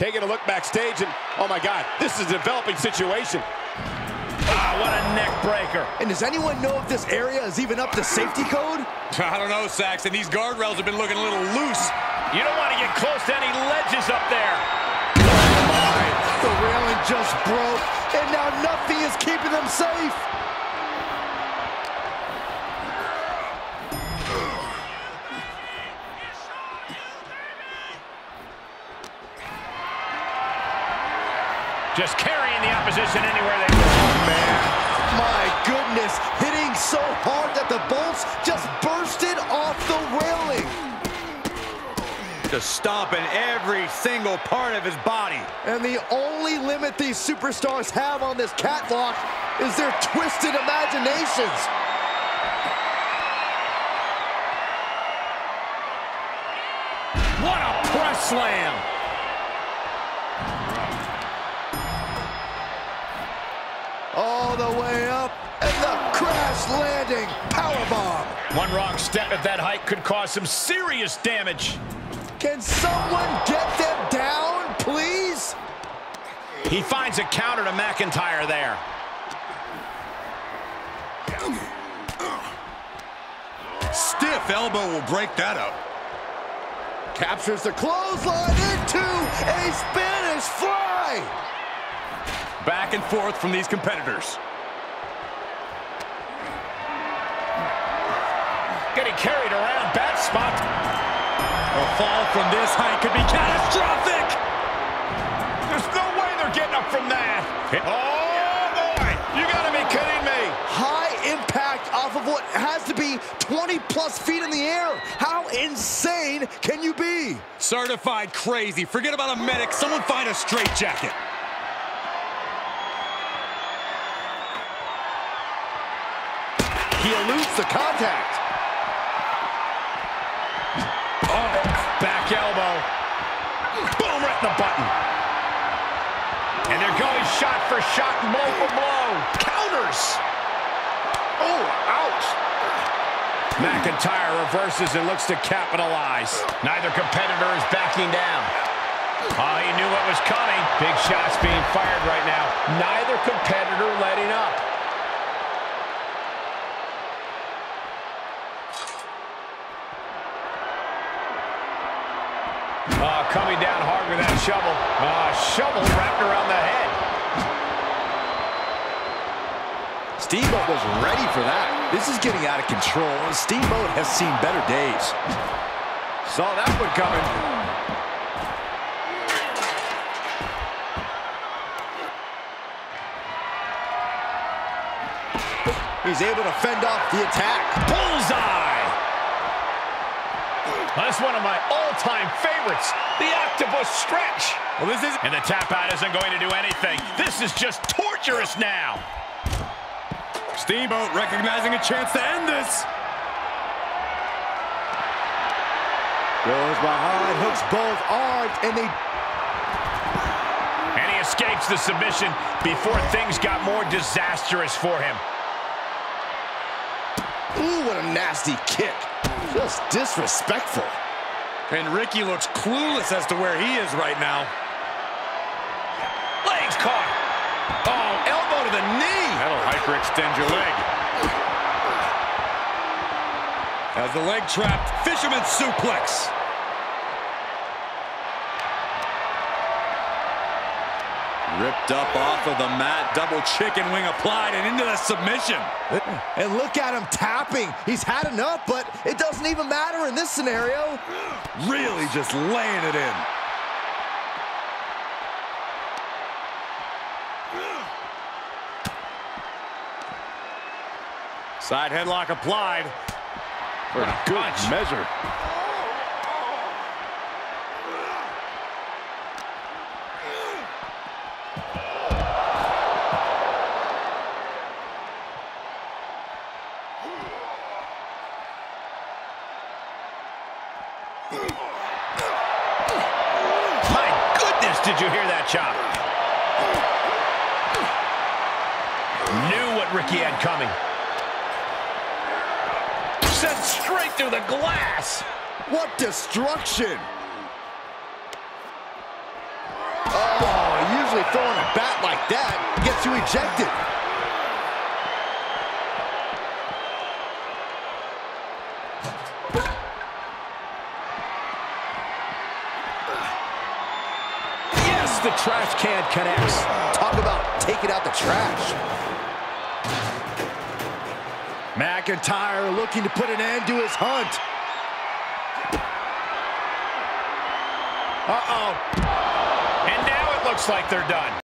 taking a look backstage, and oh my God, this is a developing situation. Ah, what a neck breaker. And does anyone know if this area is even up to safety code? I don't know, Saxton. These guardrails have been looking a little loose. You don't want to get close to any ledges up there. The railing just broke, and now nothing is keeping them safe. Just carrying the opposition anywhere they go. Oh, man. My goodness, hitting so hard that the bolts just bursted off the railing. Just stomping every single part of his body. And the only limit these superstars have on this catwalk is their twisted imaginations. What a press slam. Landing powerbomb. One wrong step at that height could cause some serious damage. Can someone get them down, please? He finds a counter to McIntyre there. Stiff elbow will break that up. Captures the clothesline into a Spanish fly. Back and forth from these competitors. Getting carried around, bad spot. A fall from this height could be catastrophic. There's no way they're getting up from that. Oh, boy. You got to be kidding me. High impact off of what has to be 20 plus feet in the air. How insane can you be? Certified crazy. Forget about a medic. Someone find a straitjacket. He eludes the contact. Boom, right in the button. And they're going shot for shot, blow for blow. Counters. Oh, ouch. McIntyre reverses and looks to capitalize. Neither competitor is backing down. Oh, he knew what was coming. Big shots being fired right now. Neither competitor letting up. Oh, coming down hard with that shovel. Oh, shovel wrapped around the head. Steamboat was ready for that. This is getting out of control. Steamboat has seen better days. Saw that one coming. He's able to fend off the attack. Bullseye! That's one of my all-time favorites, the octopus stretch. Well, this is... And the tap out isn't going to do anything. This is just torturous now. Steamboat recognizing a chance to end this. Goes behind, hooks both arms, and they And he escapes the submission before things got more disastrous for him. Ooh, what a nasty kick. Just disrespectful. And Ricky looks clueless as to where he is right now. Legs caught. Oh, elbow to the knee. That'll hyperextend your leg. As the leg trapped, fisherman suplex. Ripped up off of the mat, double chicken wing applied and into the submission. And look at him tapping. He's had enough, but it doesn't even matter in this scenario. Really just laying it in. Side headlock applied. For a good measure. My goodness, did you hear that chop? Knew what Ricky had coming. Sent straight through the glass. What destruction! Oh, throwing a bat like that The trash can connects. Talk about taking out the trash. McIntyre looking to put an end to his hunt. Uh-oh. And now it looks like they're done.